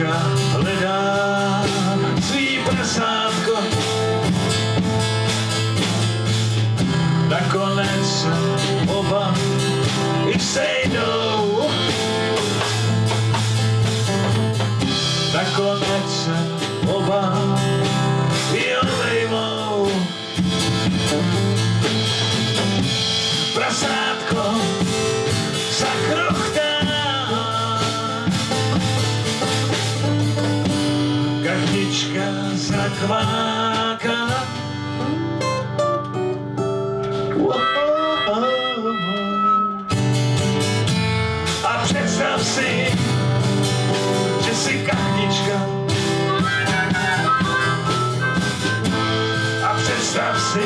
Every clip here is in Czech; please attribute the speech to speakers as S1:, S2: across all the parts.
S1: duša hledá svý prsátko. Nakonec oba i sejdou. Chváka. A představ si, že jsi kachnička. A představ si,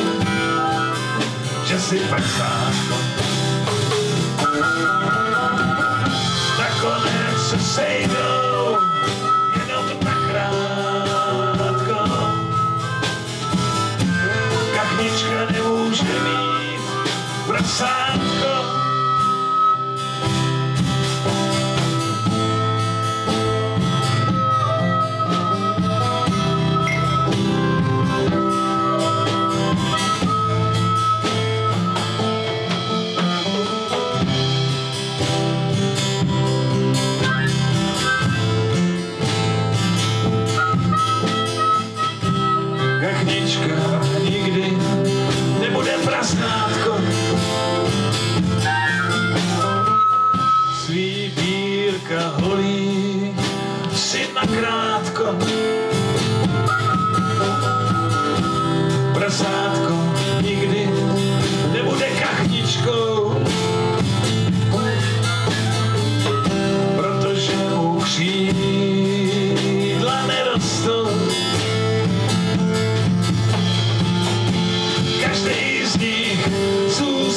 S1: že jsi prsátka. коханко. Как ничка а нигде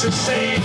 S1: Nakonec se sejdou